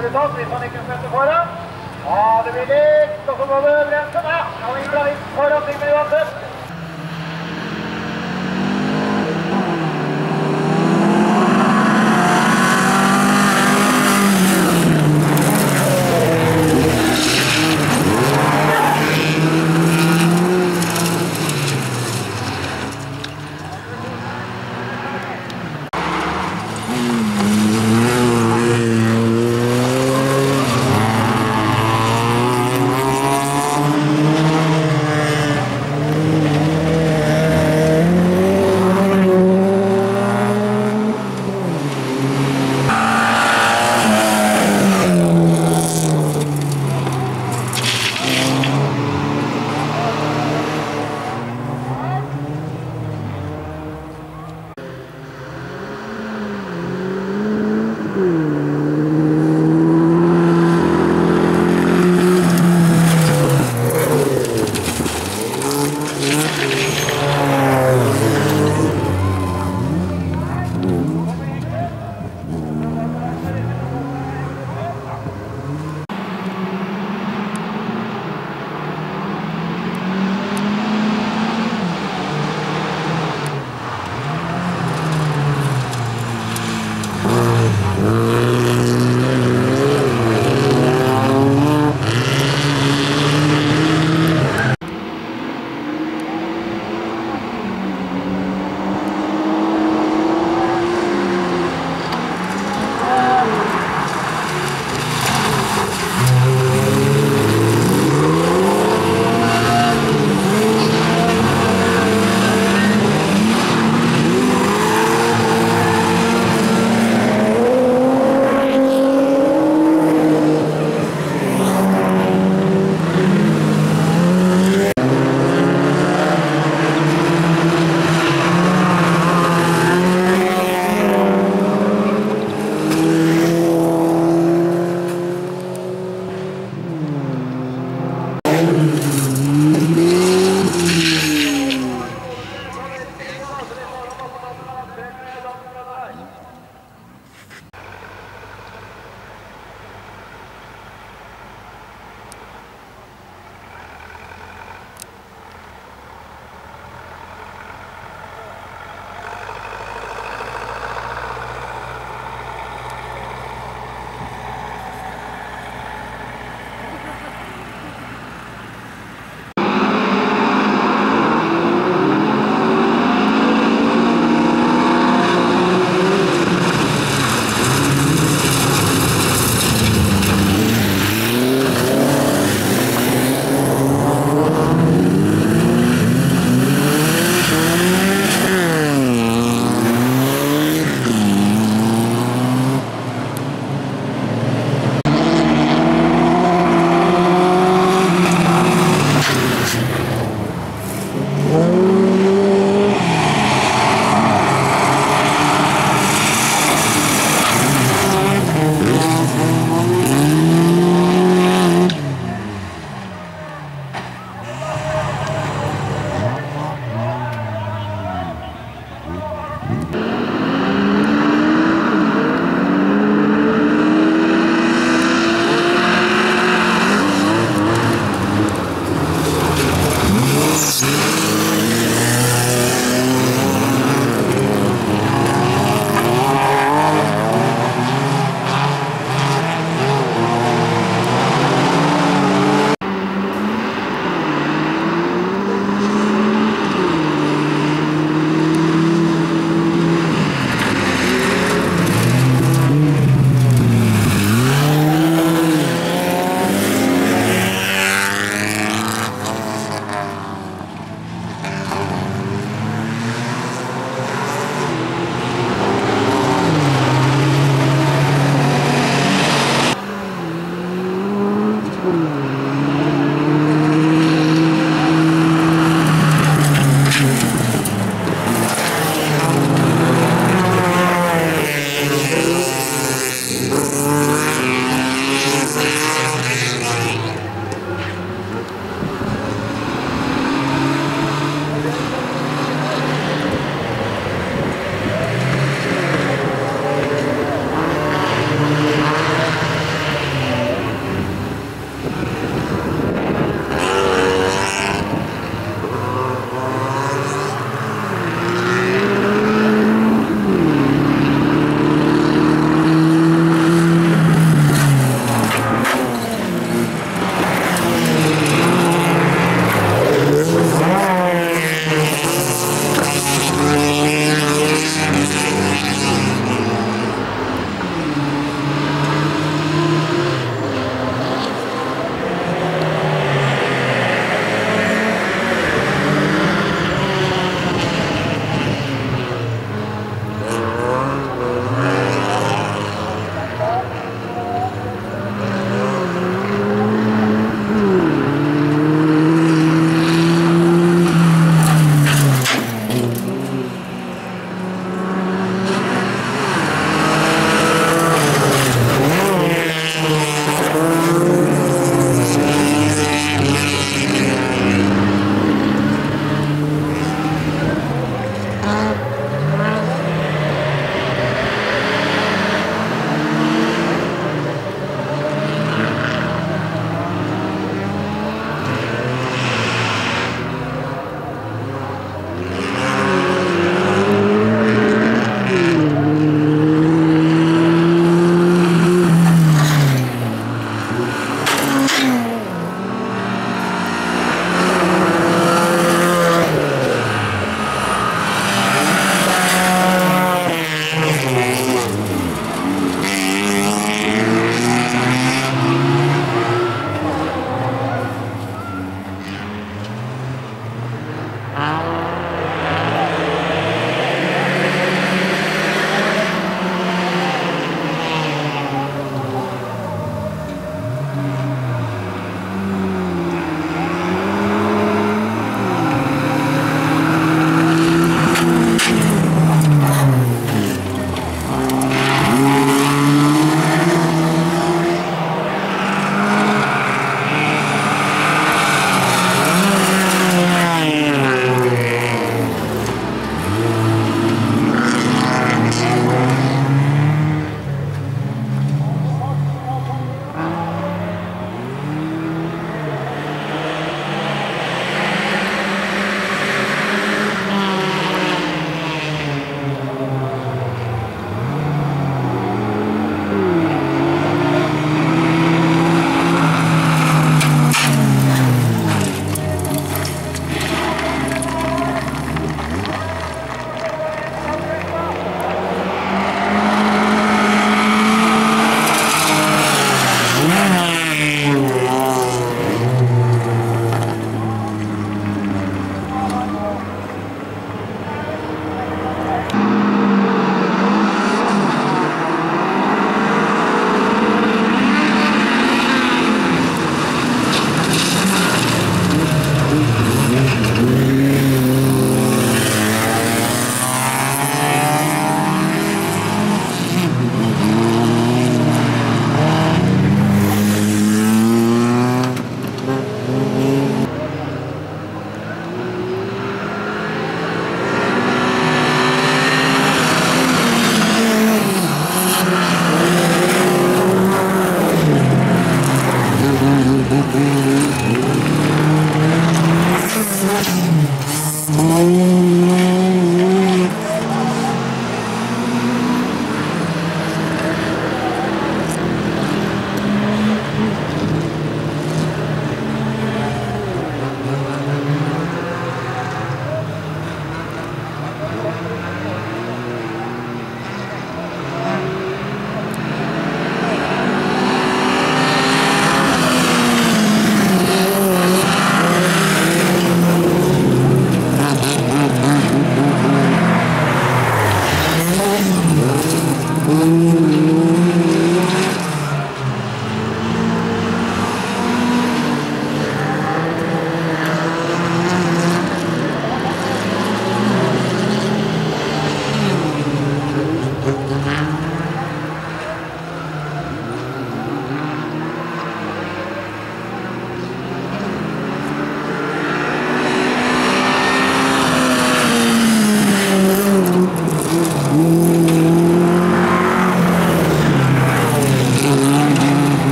blir hvis han ikke setter foran. Ja, det blir likt, og så må du bremse. Sånn, ja, han vil bla litt foran ting med